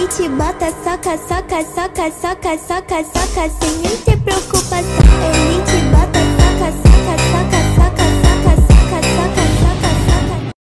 ele te bota, soca, soca, soca, soca, soca, soca, sem nem.